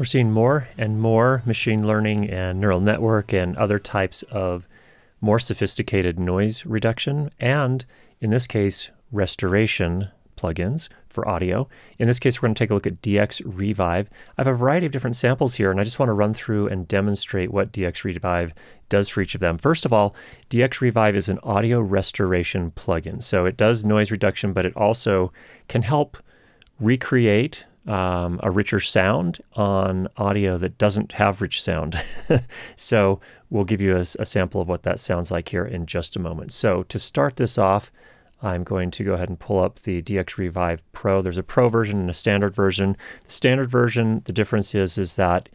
We're seeing more and more machine learning and neural network and other types of more sophisticated noise reduction, and in this case, restoration plugins for audio. In this case, we're going to take a look at dxRevive. I have a variety of different samples here, and I just want to run through and demonstrate what dxRevive does for each of them. First of all, dxRevive is an audio restoration plugin. So it does noise reduction, but it also can help recreate um, a richer sound on audio that doesn't have rich sound. so we'll give you a, a sample of what that sounds like here in just a moment. So to start this off, I'm going to go ahead and pull up the dxRevive Pro. There's a Pro version and a standard version. The standard version, the difference is is that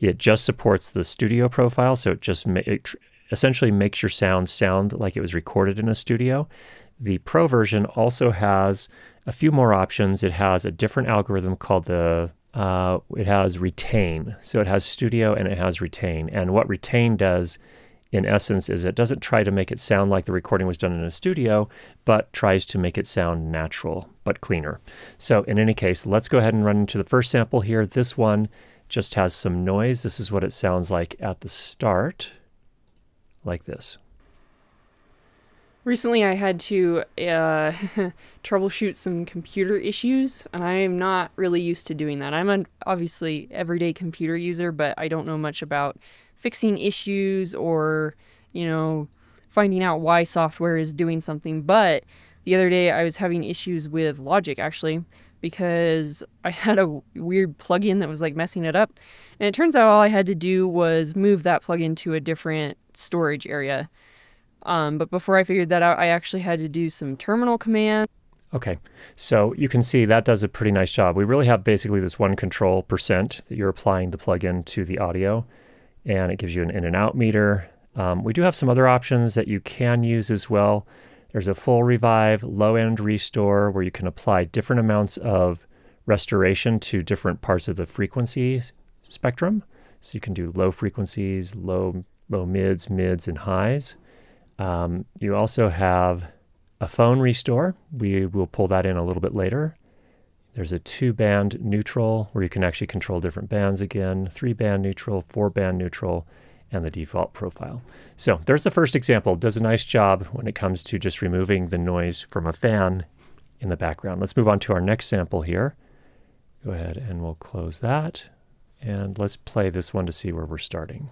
it just supports the studio profile, so it just it essentially makes your sound sound like it was recorded in a studio. The Pro version also has a few more options. It has a different algorithm called the uh, it has retain. So it has studio and it has retain. And what retain does in essence is it doesn't try to make it sound like the recording was done in a studio, but tries to make it sound natural but cleaner. So in any case, let's go ahead and run into the first sample here. This one just has some noise. This is what it sounds like at the start, like this. Recently, I had to uh, troubleshoot some computer issues, and I am not really used to doing that. I'm an obviously everyday computer user, but I don't know much about fixing issues or, you know, finding out why software is doing something. But the other day I was having issues with Logic actually because I had a weird plugin that was like messing it up. And it turns out all I had to do was move that plugin to a different storage area. Um, but before I figured that out, I actually had to do some terminal commands. Okay, so you can see that does a pretty nice job. We really have basically this one control percent that you're applying the plugin to the audio and it gives you an in and out meter. Um, we do have some other options that you can use as well. There's a full revive, low end restore, where you can apply different amounts of restoration to different parts of the frequency spectrum. So you can do low frequencies, low low mids, mids, and highs. Um, you also have a phone restore. We will pull that in a little bit later. There's a two band neutral where you can actually control different bands again, three band neutral, four band neutral, and the default profile. So there's the first example. Does a nice job when it comes to just removing the noise from a fan in the background. Let's move on to our next sample here. Go ahead and we'll close that. And let's play this one to see where we're starting.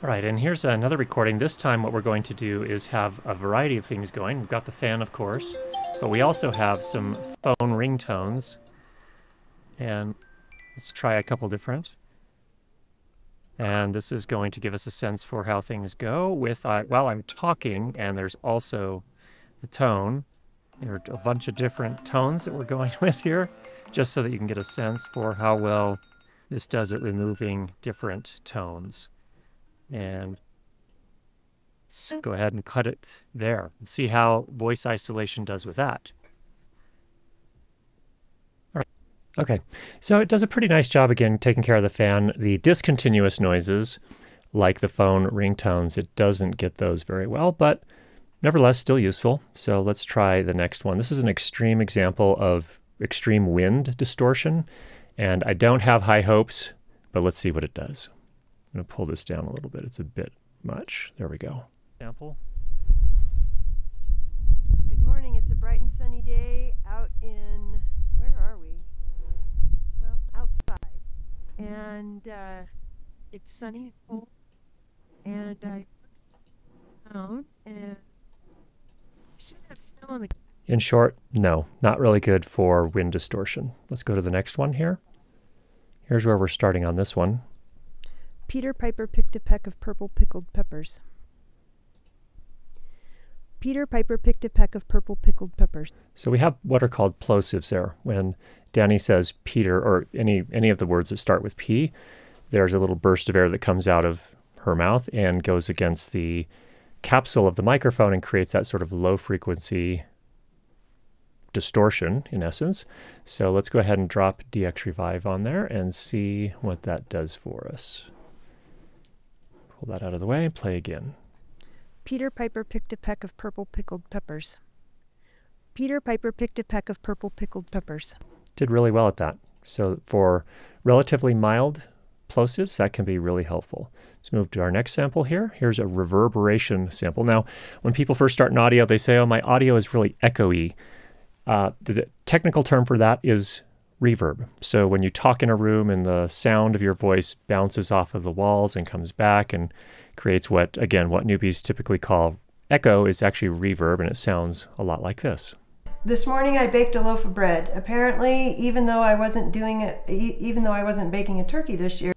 All right, and here's another recording. This time what we're going to do is have a variety of things going. We've got the fan, of course. But we also have some phone ringtones. And let's try a couple different. And this is going to give us a sense for how things go with uh, while I'm talking. And there's also the tone. There are a bunch of different tones that we're going with here, just so that you can get a sense for how well this does at removing different tones. And go ahead and cut it there and see how voice isolation does with that. All right. Okay, so it does a pretty nice job again taking care of the fan. The discontinuous noises, like the phone ringtones, it doesn't get those very well, but nevertheless still useful. So let's try the next one. This is an extreme example of extreme wind distortion, and I don't have high hopes, but let's see what it does. I'm going to pull this down a little bit. It's a bit much. There we go example. Good morning. It's a bright and sunny day out in, where are we? Well, outside. And uh, it's sunny and cold. And I down and should have snow on the. In short, no, not really good for wind distortion. Let's go to the next one here. Here's where we're starting on this one. Peter Piper picked a peck of purple pickled peppers. Peter Piper picked a peck of purple pickled peppers. So we have what are called plosives there. When Danny says Peter or any any of the words that start with P, there's a little burst of air that comes out of her mouth and goes against the capsule of the microphone and creates that sort of low frequency distortion in essence. So let's go ahead and drop dxRevive on there and see what that does for us. Pull that out of the way, and play again. Peter Piper picked a peck of purple pickled peppers. Peter Piper picked a peck of purple pickled peppers. Did really well at that. So for relatively mild plosives, that can be really helpful. Let's move to our next sample here. Here's a reverberation sample. Now, when people first start in audio, they say, oh, my audio is really echoey. Uh, the technical term for that is reverb. So when you talk in a room and the sound of your voice bounces off of the walls and comes back and creates what, again, what newbies typically call echo is actually reverb, and it sounds a lot like this. This morning I baked a loaf of bread. Apparently, even though I wasn't doing it, even though I wasn't baking a turkey this year,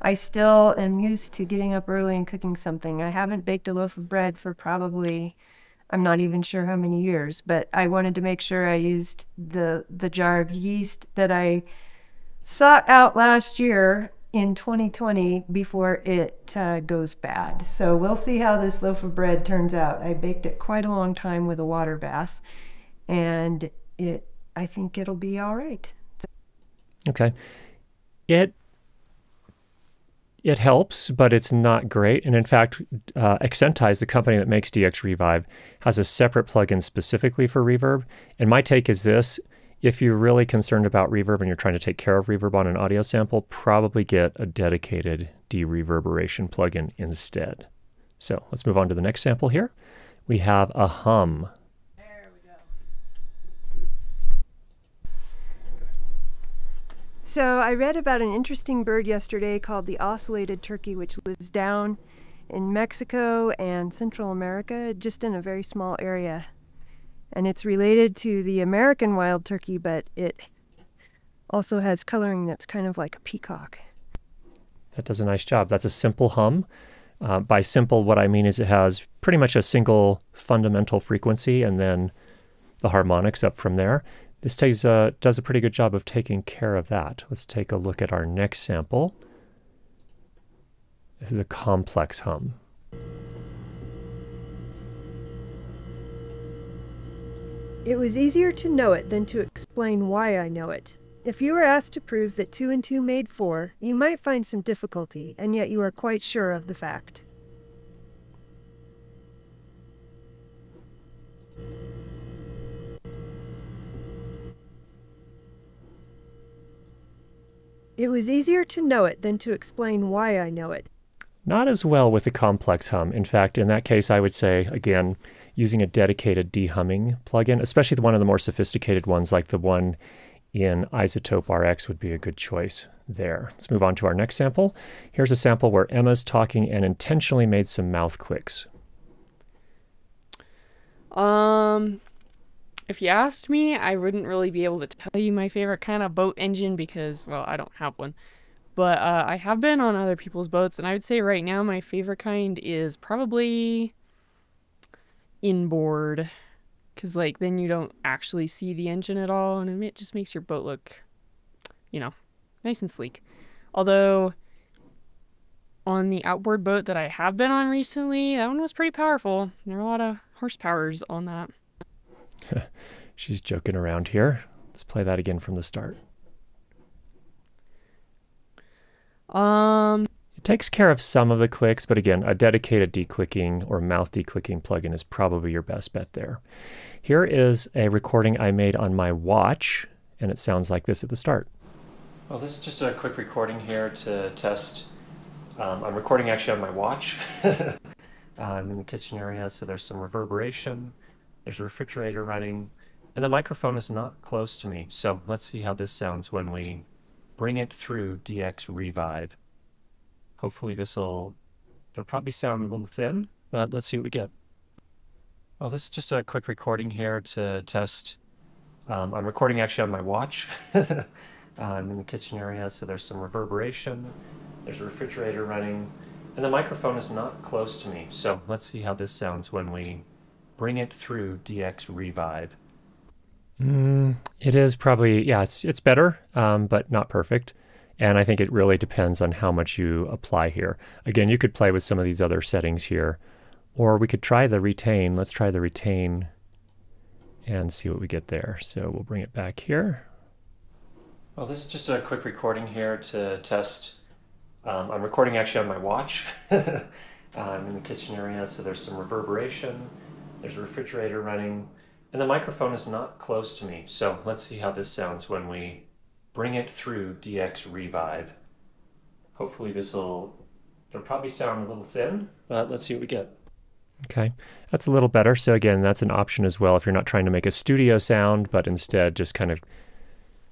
I still am used to getting up early and cooking something. I haven't baked a loaf of bread for probably I'm not even sure how many years, but I wanted to make sure I used the the jar of yeast that I sought out last year in 2020 before it uh, goes bad. So we'll see how this loaf of bread turns out. I baked it quite a long time with a water bath, and it I think it'll be all right. Okay. It it helps, but it's not great. And in fact, uh, Accentize, the company that makes dxRevive, has a separate plugin specifically for reverb. And my take is this if you're really concerned about reverb and you're trying to take care of reverb on an audio sample, probably get a dedicated dereverberation plugin instead. So let's move on to the next sample here. We have a hum. So I read about an interesting bird yesterday called the ocellated turkey, which lives down in Mexico and Central America, just in a very small area. And it's related to the American wild turkey, but it also has coloring that's kind of like a peacock. That does a nice job. That's a simple hum. Uh, by simple, what I mean is it has pretty much a single fundamental frequency and then the harmonics up from there. This takes a, does a pretty good job of taking care of that. Let's take a look at our next sample. This is a complex hum. It was easier to know it than to explain why I know it. If you were asked to prove that two and two made four, you might find some difficulty, and yet you are quite sure of the fact. It was easier to know it than to explain why I know it. Not as well with the complex hum. In fact, in that case, I would say, again, using a dedicated dehumming plugin, especially the one of the more sophisticated ones like the one in iZotope RX would be a good choice there. Let's move on to our next sample. Here's a sample where Emma's talking and intentionally made some mouth clicks. Um, if you asked me, I wouldn't really be able to tell you my favorite kind of boat engine because, well, I don't have one. But uh, I have been on other people's boats, and I would say right now my favorite kind is probably inboard. Because, like, then you don't actually see the engine at all, and it just makes your boat look, you know, nice and sleek. Although, on the outboard boat that I have been on recently, that one was pretty powerful. There are a lot of horsepowers on that. She's joking around here. Let's play that again from the start. Um, it takes care of some of the clicks, but again, a dedicated declicking or mouth declicking plugin is probably your best bet there. Here is a recording I made on my watch, and it sounds like this at the start. Well, this is just a quick recording here to test. Um, I'm recording actually on my watch. I'm in the kitchen area, so there's some reverberation. There's a refrigerator running, and the microphone is not close to me. So let's see how this sounds when we bring it through dxRevive. Hopefully this will, it'll probably sound a little thin, but let's see what we get. Well, this is just a quick recording here to test. Um, I'm recording actually on my watch. I'm in the kitchen area, so there's some reverberation. There's a refrigerator running, and the microphone is not close to me. So let's see how this sounds when we bring it through dxRevive. Mm, it is probably yeah, it's it's better, um, but not perfect. And I think it really depends on how much you apply here. Again, you could play with some of these other settings here, or we could try the retain. Let's try the retain and see what we get there. So we'll bring it back here. Well, this is just a quick recording here to test. Um, I'm recording actually on my watch. I'm in the kitchen area, so there's some reverberation. There's a refrigerator running, and the microphone is not close to me. So let's see how this sounds when we bring it through dxRevive. Hopefully this will, it'll probably sound a little thin, but let's see what we get. Okay, that's a little better. So again, that's an option as well if you're not trying to make a studio sound, but instead just kind of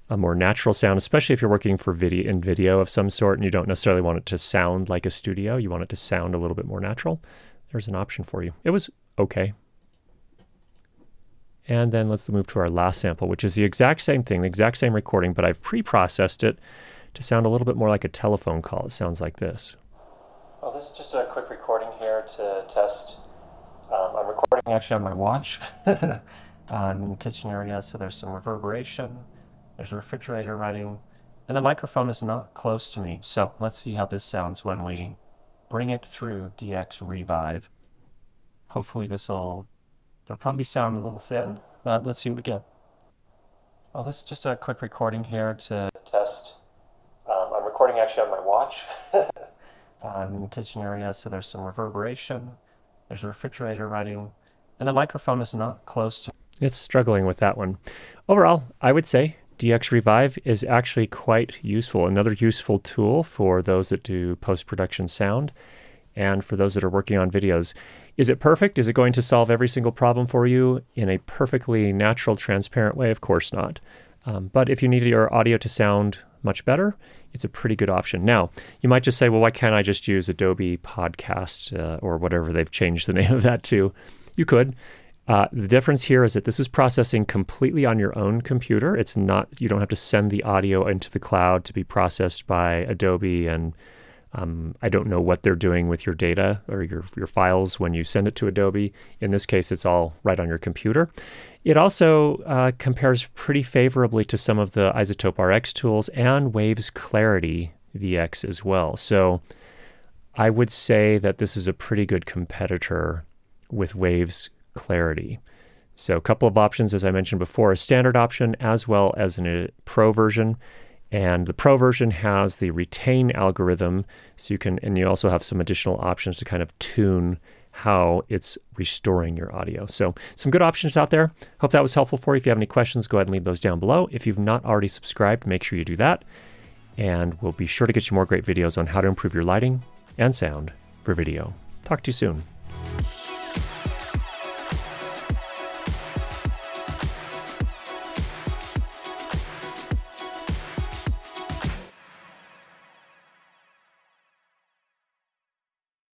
a more natural sound, especially if you're working for video in video of some sort and you don't necessarily want it to sound like a studio. You want it to sound a little bit more natural. There's an option for you. It was okay. And then let's move to our last sample, which is the exact same thing, the exact same recording, but I've pre-processed it to sound a little bit more like a telephone call. It sounds like this. Well, this is just a quick recording here to test. Um, I'm recording actually on my watch. I'm in the kitchen area, so there's some reverberation. There's a refrigerator running, and the microphone is not close to me. So let's see how this sounds when we bring it through dxRevive. Hopefully this will, it'll probably sound a little thin, but let's see what we get. Well, this is just a quick recording here to test. Um, I'm recording actually on my watch. I'm in the kitchen area, so there's some reverberation. There's a refrigerator running, and the microphone is not close to. It's struggling with that one. Overall, I would say dxRevive is actually quite useful. Another useful tool for those that do post production sound and for those that are working on videos. Is it perfect? Is it going to solve every single problem for you in a perfectly natural, transparent way? Of course not. Um, but if you need your audio to sound much better, it's a pretty good option. Now, you might just say, well, why can't I just use Adobe Podcast uh, or whatever they've changed the name of that to? You could. Uh, the difference here is that this is processing completely on your own computer. It's not, you don't have to send the audio into the cloud to be processed by Adobe. And um, I don't know what they're doing with your data or your, your files when you send it to Adobe. In this case, it's all right on your computer. It also uh, compares pretty favorably to some of the iZotope RX tools and Waves Clarity VX as well. So I would say that this is a pretty good competitor with Waves clarity. So, a couple of options, as I mentioned before, a standard option as well as a pro version. And the pro version has the retain algorithm, so you can, and you also have some additional options to kind of tune how it's restoring your audio. So, some good options out there. Hope that was helpful for you. If you have any questions, go ahead and leave those down below. If you've not already subscribed, make sure you do that. And we'll be sure to get you more great videos on how to improve your lighting and sound for video. Talk to you soon.